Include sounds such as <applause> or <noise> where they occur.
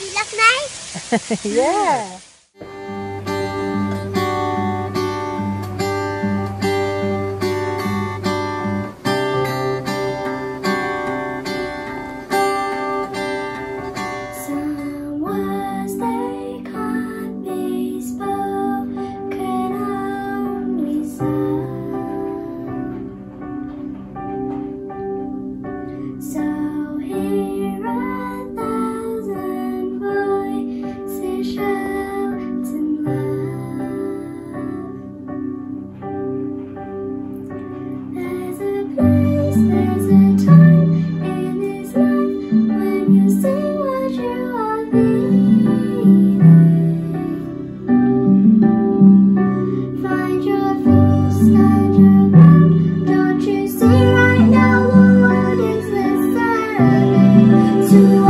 you love me. <laughs> yeah. you.